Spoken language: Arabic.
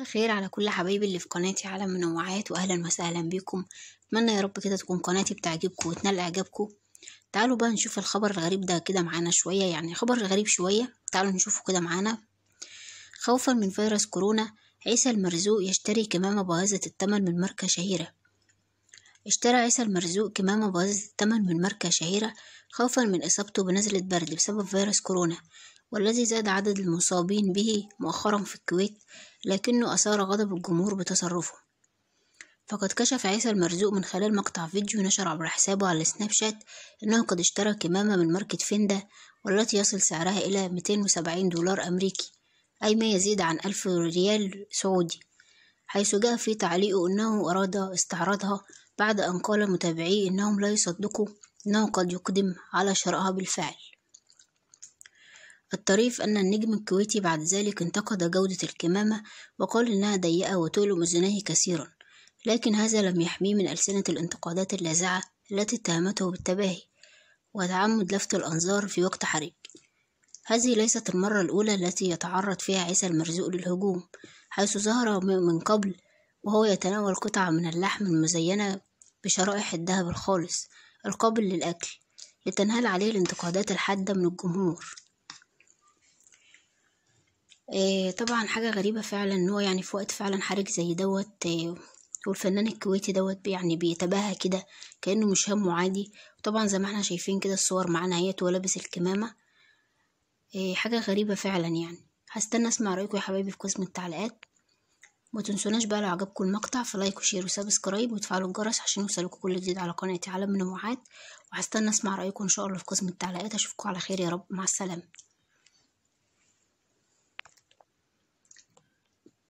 الخير على كل حبايبي اللي في قناتي عالم منوعات واهلا وسهلا بيكم. أتمنى يا رب كده تكون قناتي بتعجبكم وتنال إعجابكم. تعالوا بقى نشوف الخبر الغريب ده كده معانا شوية يعني خبر غريب شوية. تعالوا نشوفه كده معانا. خوفا من فيروس كورونا عيسى المرزوق يشتري كمامة باهظة الثمن من ماركة شهيرة. اشترى عيسى المرزوق كمامة باهظة الثمن من ماركة شهيرة خوفا من إصابته بنزلة برد بسبب فيروس كورونا. والذي زاد عدد المصابين به مؤخرا في الكويت لكنه أثار غضب الجمهور بتصرفه. فقد كشف عيسى المرزوق من خلال مقطع فيديو نشر عبر حسابه على السناب شات أنه قد اشترى كمامة من ماركة فيندا والتي يصل سعرها إلى 270 دولار أمريكي أي ما يزيد عن ألف ريال سعودي حيث جاء في تعليقه أنه أراد استعراضها بعد أن قال متابعيه أنهم لا يصدقوا أنه قد يقدم على شرائها بالفعل. الطريف أن النجم الكويتي بعد ذلك انتقد جودة الكمامة وقال إنها ضيقة وتؤلم أذنيه كثيرا لكن هذا لم يحميه من ألسنة الانتقادات اللاذعة التي اتهمته بالتباهي وتعمد لفت الأنظار في وقت حرج هذه ليست المرة الأولى التي يتعرض فيها عيسى المرزوق للهجوم حيث ظهر من قبل وهو يتناول قطعة من اللحم المزينة بشرائح الذهب الخالص القابل للأكل لتنهال عليه الانتقادات الحادة من الجمهور. إيه طبعا حاجة غريبة فعلا إن هو يعني في وقت فعلا حرج زي دوت إيه والفنان الكويتي دوت يعني بيتباهى كده كأنه مش همه عادي. وطبعا زي ما إحنا شايفين كده الصور معانا اهيت وهو لابس الكمامة. إيه حاجة غريبة فعلا يعني. هستنى أسمع رأيكم يا حبايبي في قسم التعليقات. ما تنسوناش بقى لو عجبكم المقطع ف like و share و subscribe وتفعلوا الجرس عشان يوصلكوا كل جديد على قناتي عالم منوعات وهستنى أسمع رأيكم إن شاء الله في قسم التعليقات. أشوفكم على خير يا رب. مع السلامة.